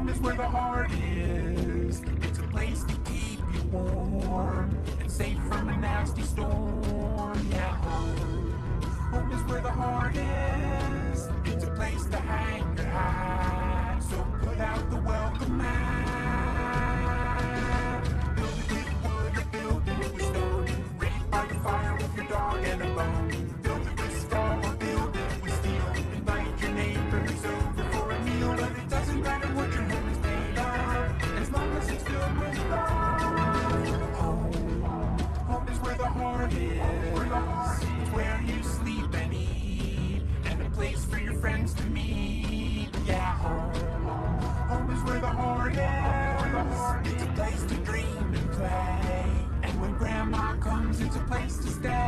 Home is where the heart is. It's a place to keep you warm and safe from a nasty storm. Friends to meet. Yeah, home, home is where the heart is. It's a place to dream and play, and when grandma comes, it's a place to stay.